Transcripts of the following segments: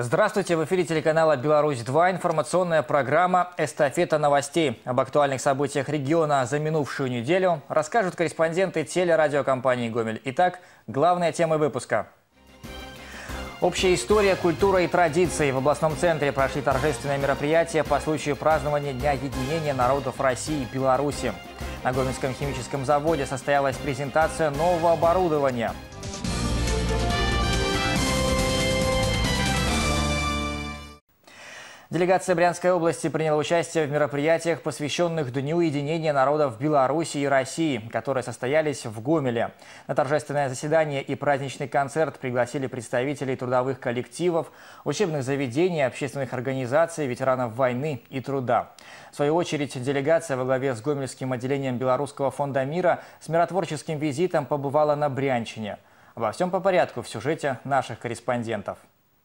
Здравствуйте! В эфире телеканала «Беларусь-2» информационная программа «Эстафета новостей». Об актуальных событиях региона за минувшую неделю расскажут корреспонденты телерадиокомпании «Гомель». Итак, главные темы выпуска. Общая история, культура и традиции. В областном центре прошли торжественные мероприятия по случаю празднования Дня единения народов России и Беларуси. На Гомельском химическом заводе состоялась презентация нового оборудования – Делегация Брянской области приняла участие в мероприятиях, посвященных Дню единения народов Беларуси и России, которые состоялись в Гомеле. На торжественное заседание и праздничный концерт пригласили представителей трудовых коллективов, учебных заведений, общественных организаций, ветеранов войны и труда. В свою очередь, делегация во главе с Гомельским отделением Белорусского фонда мира с миротворческим визитом побывала на Брянщине. Обо всем по порядку в сюжете наших корреспондентов.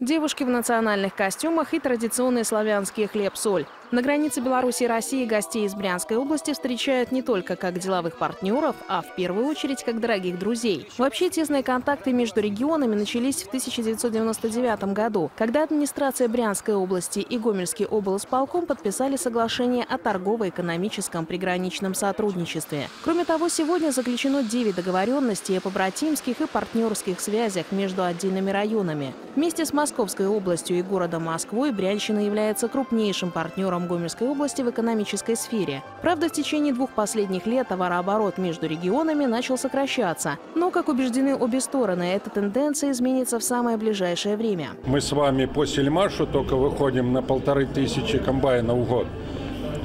Девушки в национальных костюмах и традиционный славянский хлеб-соль. На границе Беларуси и России гостей из Брянской области встречают не только как деловых партнеров, а в первую очередь как дорогих друзей. Вообще тесные контакты между регионами начались в 1999 году, когда администрация Брянской области и Гомельский облсполком подписали соглашение о торгово-экономическом приграничном сотрудничестве. Кроме того, сегодня заключено 9 договоренностей о побратимских и партнерских связях между отдельными районами. Вместе с Московской областью и городом Москвой Брянщина является крупнейшим партнером регионам Гомельской области в экономической сфере. Правда, в течение двух последних лет товарооборот между регионами начал сокращаться. Но, как убеждены обе стороны, эта тенденция изменится в самое ближайшее время. Мы с вами по сельмашу только выходим на полторы тысячи комбайнов в год.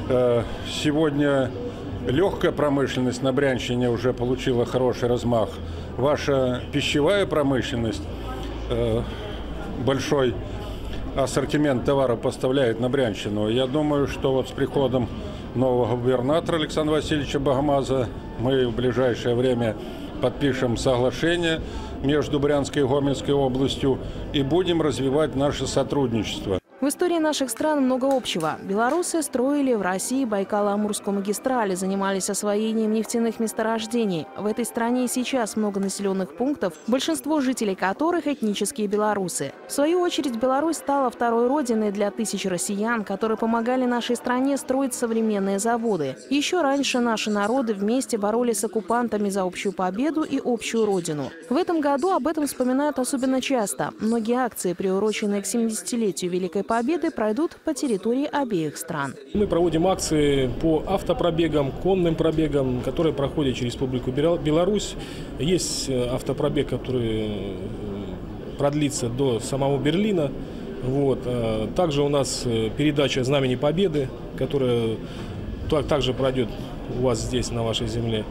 Э, сегодня легкая промышленность на Брянщине уже получила хороший размах. Ваша пищевая промышленность э, большой ассортимент товаров поставляет на Брянщину. Я думаю, что вот с приходом нового губернатора Александра Васильевича Багамаза мы в ближайшее время подпишем соглашение между Брянской и Гомельской областью и будем развивать наше сотрудничество. В истории наших стран много общего. Белорусы строили в России Байкало-Амурскую магистраль, занимались освоением нефтяных месторождений. В этой стране сейчас много населенных пунктов, большинство жителей которых этнические белорусы. В свою очередь, Беларусь стала второй родиной для тысяч россиян, которые помогали нашей стране строить современные заводы. Еще раньше наши народы вместе боролись с оккупантами за общую победу и общую родину. В этом году об этом вспоминают особенно часто. Многие акции, приуроченные к 70-летию Великой Победы пройдут по территории обеих стран. Мы проводим акции по автопробегам, конным пробегам, которые проходят через Республику Беларусь. Есть э, автопробег, который э, продлится до самого Берлина. Вот. Э, также у нас передача «Знамени Победы», которая также пройдет у вас здесь, на вашей земле.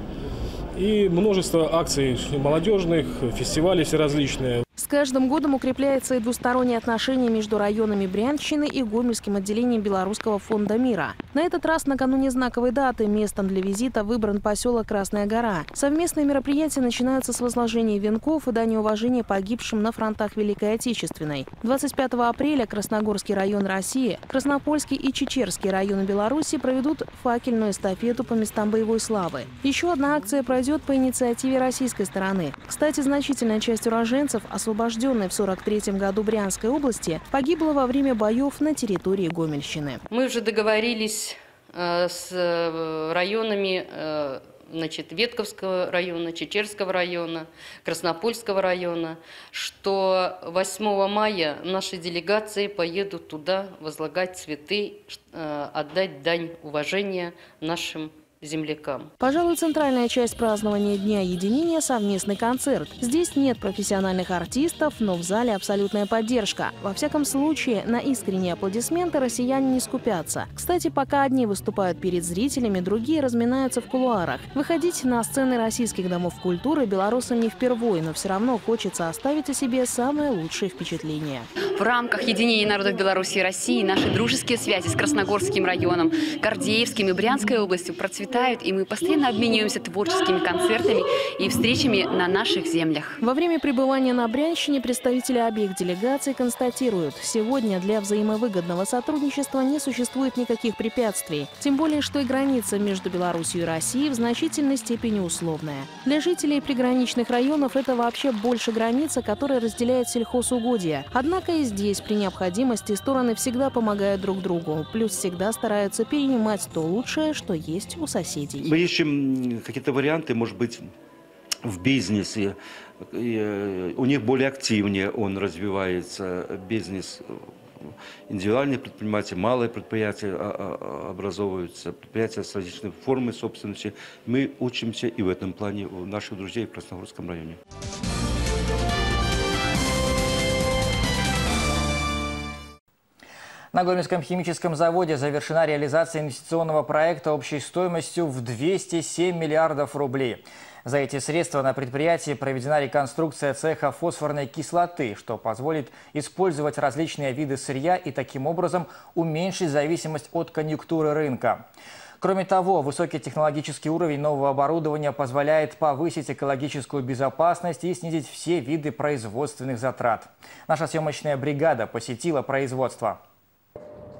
И множество акций молодежных, фестивалей всеразличные. С каждым годом укрепляется и двусторонние отношения между районами Брянщины и Гомельским отделением Белорусского фонда мира. На этот раз накануне знаковой даты местом для визита выбран поселок Красная гора. Совместные мероприятия начинаются с возложения венков и дани уважения погибшим на фронтах Великой Отечественной. 25 апреля Красногорский район России, Краснопольский и Чечерский районы Беларуси проведут факельную эстафету по местам боевой славы. Еще одна акция пройдет по инициативе российской стороны. Кстати, значительная часть уроженцев освобожденной в 1943 году Брянской области, погибла во время боев на территории Гомельщины. Мы уже договорились э, с э, районами э, значит, Ветковского района, Чечерского района, Краснопольского района, что 8 мая наши делегации поедут туда возлагать цветы, отдать дань уважения нашим землякам. Пожалуй, центральная часть празднования Дня единения – совместный концерт. Здесь нет профессиональных артистов, но в зале абсолютная поддержка. Во всяком случае, на искренние аплодисменты россияне не скупятся. Кстати, пока одни выступают перед зрителями, другие разминаются в кулуарах. Выходить на сцены российских домов культуры белорусам не впервые, но все равно хочется оставить о себе самые лучшие впечатления. В рамках единения народов Беларуси и России наши дружеские связи с Красногорским районом, Гордеевским и Брянской областью процветают процветают, и мы постоянно обмениваемся творческими концертами и встречами на наших землях. Во время пребывания на Брянщине представители обеих делегаций констатируют, сегодня для взаимовыгодного сотрудничества не существует никаких препятствий. Тем более, что и граница между Беларусью и Россией в значительной степени условная. Для жителей приграничных районов это вообще больше граница, которая разделяет сельхозугодья. Однако и здесь при необходимости стороны всегда помогают друг другу, плюс всегда стараются перенимать то лучшее, что есть у соседей. Мы ищем какие-то варианты, может быть, в бизнесе. Э, у них более активнее он развивается, бизнес индивидуальные предприятия, малые предприятия а, а, образовываются, предприятия с различной формой собственности. Мы учимся и в этом плане у наших друзей в Красногорском районе. На Гомельском химическом заводе завершена реализация инвестиционного проекта общей стоимостью в 207 миллиардов рублей. За эти средства на предприятии проведена реконструкция цеха фосфорной кислоты, что позволит использовать различные виды сырья и таким образом уменьшить зависимость от конъюнктуры рынка. Кроме того, высокий технологический уровень нового оборудования позволяет повысить экологическую безопасность и снизить все виды производственных затрат. Наша съемочная бригада посетила производство.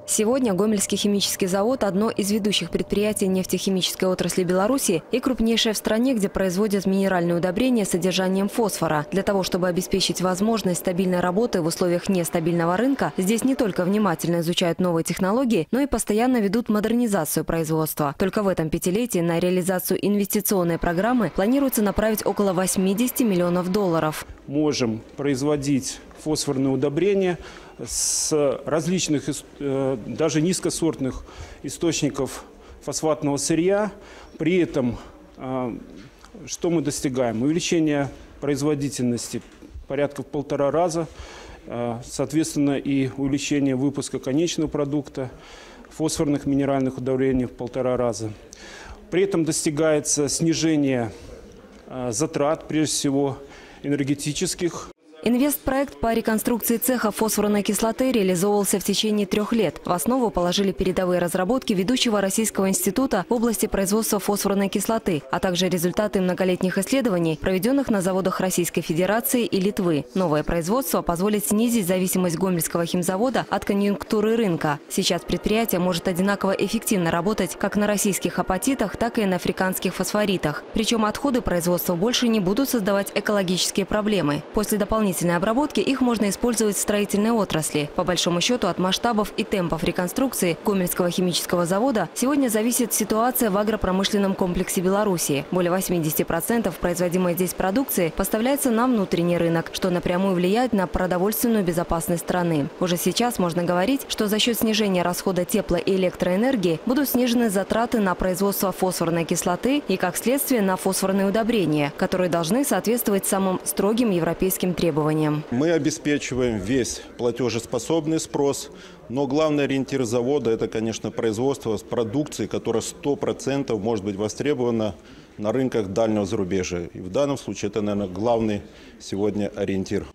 Сегодня Гомельский химический завод – одно из ведущих предприятий нефтехимической отрасли Беларуси и крупнейшее в стране, где производят минеральные удобрения с содержанием фосфора. Для того, чтобы обеспечить возможность стабильной работы в условиях нестабильного рынка, здесь не только внимательно изучают новые технологии, но и постоянно ведут модернизацию производства. Только в этом пятилетии на реализацию инвестиционной программы планируется направить около 80 миллионов долларов. Можем производить фосфорные удобрения – с различных, э, даже низкосортных источников фосфатного сырья. При этом э, что мы достигаем? Увеличение производительности порядка в полтора раза, э, соответственно, и увеличение выпуска конечного продукта, фосфорных минеральных удобрений в полтора раза. При этом достигается снижение затрат, прежде всего энергетических, Инвестпроект по реконструкции цеха фосфорной кислоты реализовывался в течение трех лет. В основу положили передовые разработки ведущего Российского института в области производства фосфорной кислоты, а также результаты многолетних исследований, проведенных на заводах Российской Федерации и Литвы. Новое производство позволит снизить зависимость Гомельского химзавода от конъюнктуры рынка. Сейчас предприятие может одинаково эффективно работать как на российских апатитах, так и на африканских фосфоритах. Причем отходы производства больше не будут создавать экологические проблемы. После дополнительного дополнительной обработки их можно использовать в строительной отрасли. По большому счету от масштабов и темпов реконструкции Гомельского химического завода сегодня зависит ситуация в агропромышленном комплексе Беларуси. Более 80% производимой здесь продукции поставляется на внутренний рынок, что напрямую влияет на продовольственную безопасность страны. Уже сейчас можно говорить, что за счет снижения расхода тепло- и электроэнергии будут снижены затраты на производство фосфорной кислоты и, как следствие, на фосфорные удобрения, которые должны соответствовать самым строгим европейским требованиям требованиям. Мы обеспечиваем весь платежеспособный спрос, но главный ориентир завода – это, конечно, производство продукции, которая 100% может быть востребована на рынках дальнего зарубежья. И в данном случае это, наверное, главный сегодня ориентир.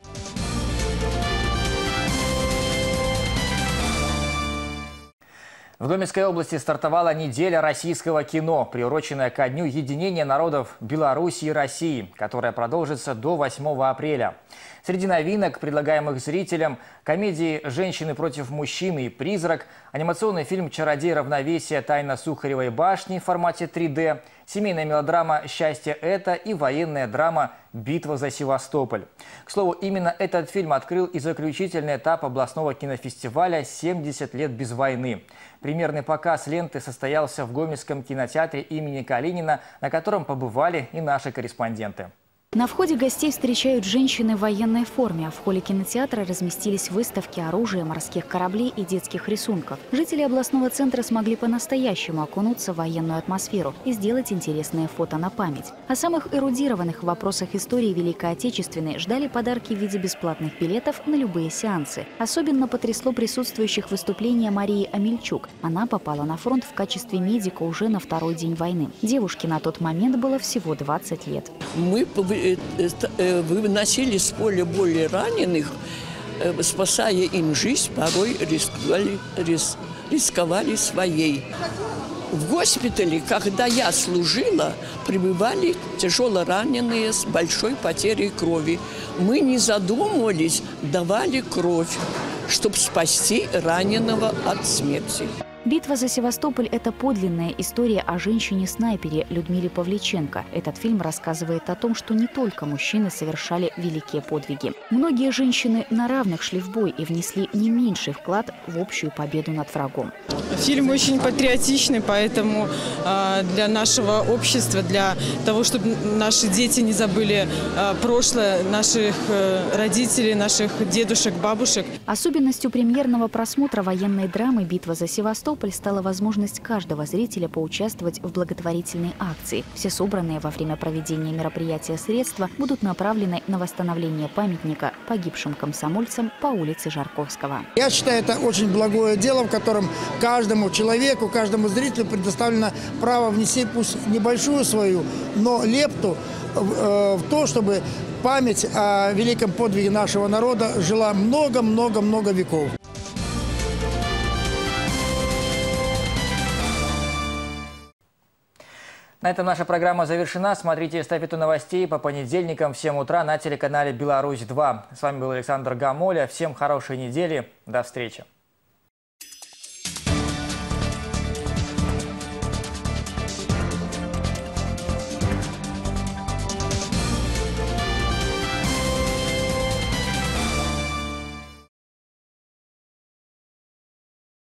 В Гомельской области стартовала неделя российского кино, приуроченная ко дню единения народов Беларуси и России, которая продолжится до 8 апреля. Среди новинок, предлагаемых зрителям, комедии «Женщины против мужчины» и «Призрак», анимационный фильм «Чародей равновесия. Тайна Сухаревой башни» в формате 3D, семейная мелодрама «Счастье это» и военная драма «Битва за Севастополь». К слову, именно этот фильм открыл и заключительный этап областного кинофестиваля «70 лет без войны». Примерный показ ленты состоялся в Гомельском кинотеатре имени Калинина, на котором побывали и наши корреспонденты. На входе гостей встречают женщины в военной форме, а в холле кинотеатра разместились выставки оружия, морских кораблей и детских рисунков. Жители областного центра смогли по-настоящему окунуться в военную атмосферу и сделать интересные фото на память. О самых эрудированных в вопросах истории Великой Отечественной ждали подарки в виде бесплатных билетов на любые сеансы. Особенно потрясло присутствующих выступление Марии Амельчук. Она попала на фронт в качестве медика уже на второй день войны. Девушке на тот момент было всего 20 лет. Мы выносили с поля более раненых, э, спасая им жизнь, порой рисковали, рис, рисковали своей. В госпитале, когда я служила, пребывали тяжело раненые с большой потерей крови. Мы не задумывались, давали кровь, чтобы спасти раненого от смерти. Битва за Севастополь – это подлинная история о женщине-снайпере Людмиле Павличенко. Этот фильм рассказывает о том, что не только мужчины совершали великие подвиги. Многие женщины на равных шли в бой и внесли не меньший вклад в общую победу над врагом. Фильм очень патриотичный, поэтому э, для нашего общества, для того, чтобы наши дети не забыли э, прошлое наших э, родителей, наших дедушек, бабушек. Особенностью премьерного просмотра военной драмы «Битва за Севастополь» Севастополь стала возможность каждого зрителя поучаствовать в благотворительной акции. Все собранные во время проведения мероприятия средства будут направлены на восстановление памятника погибшим комсомольцам по улице Жарковского. Я считаю, это очень благое дело, в котором каждому человеку, каждому зрителю предоставлено право внести пусть небольшую свою, но лепту в э, то, чтобы память о великом подвиге нашего народа жила много-много-много веков. На этом наша программа завершена. Смотрите эстафету новостей по понедельникам в 7 утра на телеканале «Беларусь-2». С вами был Александр Гамоля. Всем хорошей недели. До встречи.